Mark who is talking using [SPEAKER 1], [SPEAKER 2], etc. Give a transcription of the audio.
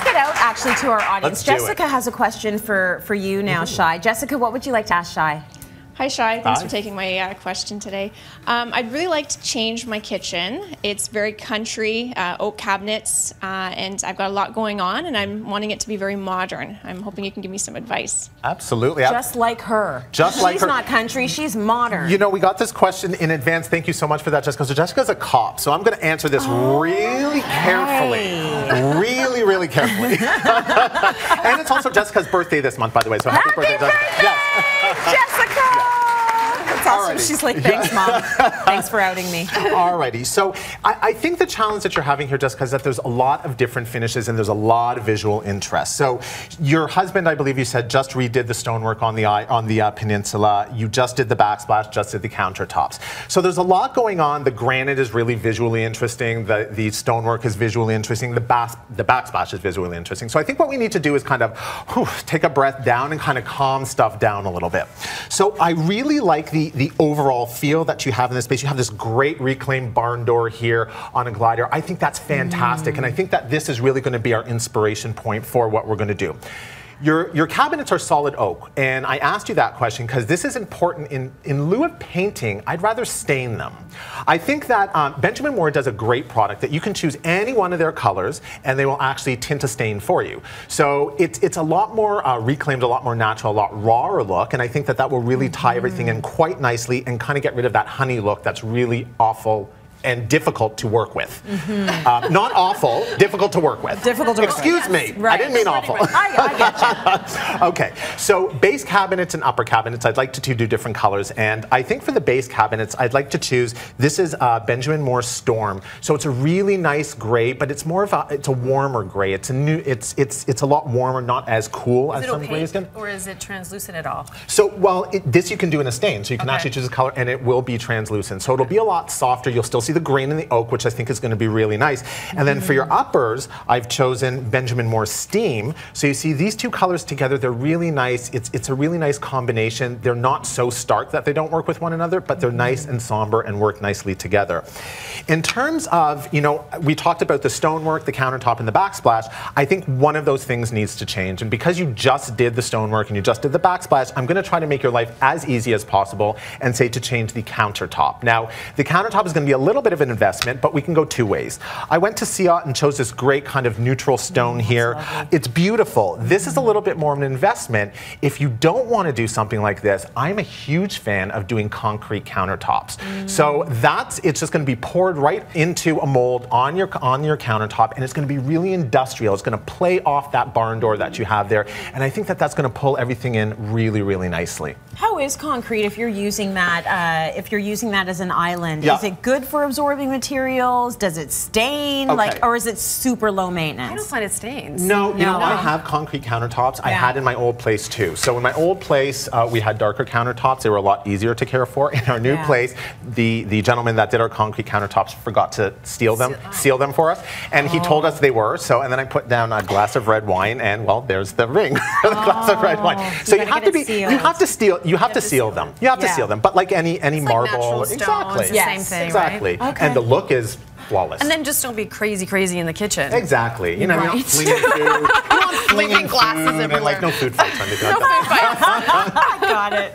[SPEAKER 1] let's get out actually to our audience.
[SPEAKER 2] Let's do
[SPEAKER 1] Jessica
[SPEAKER 2] it.
[SPEAKER 1] has a question for, for you now, Shai. Jessica, what would you like to ask Shai?
[SPEAKER 3] Hi, Shai. Thanks
[SPEAKER 2] Hi.
[SPEAKER 3] for taking my uh, question today. Um, I'd really like to change my kitchen. It's very country, uh, oak cabinets, uh, and I've got a lot going on, and I'm wanting it to be very modern. I'm hoping you can give me some advice.
[SPEAKER 2] Absolutely.
[SPEAKER 1] Just like her.
[SPEAKER 2] Just
[SPEAKER 1] she's
[SPEAKER 2] like her.
[SPEAKER 1] She's not country, she's modern.
[SPEAKER 2] You know, we got this question in advance. Thank you so much for that, Jessica. So Jessica's a cop, so I'm going to answer this really carefully. Really, really carefully. and it's also Jessica's birthday this month, by the way. So happy,
[SPEAKER 1] Happy
[SPEAKER 2] birthday, Jessica. Yes.
[SPEAKER 1] Jessica!
[SPEAKER 2] Alrighty.
[SPEAKER 1] She's like, thanks, Mom. thanks for outing me.
[SPEAKER 2] Alrighty, so I, I think the challenge that you're having here, Jessica, is that there's a lot of different finishes and there's a lot of visual interest. So your husband, I believe you said, just redid the stonework on the on the uh, peninsula. You just did the backsplash, just did the countertops. So there's a lot going on. The granite is really visually interesting. The the stonework is visually interesting. The bas- the backsplash is visually interesting. So I think what we need to do is kind of whew, take a breath down and kind of calm stuff down a little bit. So I really like the the overall feel that you have in this space. You have this great reclaimed barn door here on a glider. I think that's fantastic, and I mm. think that this is really going to be our inspiration point for what we're going to do. Your, your cabinets are solid oak, and I asked you that question because this is important. In, in lieu of painting, I'd rather stain them. I think that um, Benjamin Moore does a great product that you can choose any one of their colors, and they will actually tint a stain for you. So it's, it's a lot more uh, reclaimed, a lot more natural, a lot rawer look, and I think that that will really tie everything in quite nicely and kind of get rid of that honey look that's really awful and difficult to work with. Uh, not awful, difficult to work with.
[SPEAKER 1] Difficult to work with.
[SPEAKER 2] Excuse me, I
[SPEAKER 1] Right.
[SPEAKER 2] didn't mean awful.
[SPEAKER 1] I, I get you.
[SPEAKER 2] okay, so base cabinets and upper cabinets, I'd like to do different colors. And I think for the base cabinets, I'd like to choose, this is uh, Benjamin Moore Storm. So it's a really nice gray, but it's more of a, it's a warmer gray. It's a new, it's, it's, it's a lot warmer, not as cool
[SPEAKER 4] Is
[SPEAKER 2] as some grays can.
[SPEAKER 4] or is it translucent at all?
[SPEAKER 2] So, well, it, this you can do in a stain. So you can
[SPEAKER 4] Okay.
[SPEAKER 2] actually choose a color and it will be translucent. So it'll be a lot softer. You'll still see the grain in the oak, which I think is going to be really nice. And then for your mm-hmm. uppers, I've chosen Benjamin Moore Steam. So you see these two colors together, they're really nice. It's, it's a really nice combination. They're not so stark that they don't work with one another, but they're nice mm-hmm. and somber and work nicely together. In terms of, you know, we talked about the stonework, the countertop, and the backsplash. I think one of those things needs to change. And because you just did the stonework and you just did the backsplash, I'm going to try to make your life as easy as possible and say to change the countertop. Now, the countertop is going to be a little bit of an investment, but we can go two ways. I went to Ciot and chose this great kind of neutral stone mm, here. It's beautiful. This is a little bit more of an investment. If you don't want to do something like this, I'm a huge fan of doing concrete countertops. Mm. So that's it's just going to be poured right into a mold on your on your countertop, and it's going to be really industrial. It's going to play off that barn door that you have there, and I think that that's going to pull everything in really, really nicely.
[SPEAKER 1] How is concrete if you're using that? Uh, if you're using that as an island,
[SPEAKER 2] Yeah.
[SPEAKER 1] is it good for absorbing materials? Does it stain?
[SPEAKER 2] Okay.
[SPEAKER 1] Like, or is it super low maintenance?
[SPEAKER 4] I don't find it stains.
[SPEAKER 2] No, you know, I have concrete countertops. I had in my old place too. So in my old place, uh, we had darker countertops. They were a lot easier to care for. In our new
[SPEAKER 1] Yeah.
[SPEAKER 2] place, the, the gentleman that did our concrete countertops forgot to steal them, seal them for us. And he told us they were. So, and then I put down a glass of red wine and well, there's the ring, the glass of red wine. So you
[SPEAKER 1] gotta
[SPEAKER 2] have to
[SPEAKER 1] it
[SPEAKER 2] be, you have to steal, you have to
[SPEAKER 4] to
[SPEAKER 2] seal
[SPEAKER 4] seal
[SPEAKER 2] them. You have to seal them. But like any, any
[SPEAKER 4] It's
[SPEAKER 2] marble.
[SPEAKER 4] natural stones,
[SPEAKER 2] exactly.
[SPEAKER 4] the
[SPEAKER 1] Yes.
[SPEAKER 4] same thing,
[SPEAKER 2] Exactly.
[SPEAKER 4] right?
[SPEAKER 1] Okay.
[SPEAKER 2] And the look is flawless.
[SPEAKER 4] And then just don't be crazy, crazy in the kitchen.
[SPEAKER 2] Exactly. You know, you're not
[SPEAKER 4] Right.
[SPEAKER 2] flinging food. You're not flinging
[SPEAKER 4] glasses
[SPEAKER 2] food and like no food fights or anything like that.
[SPEAKER 1] Got it.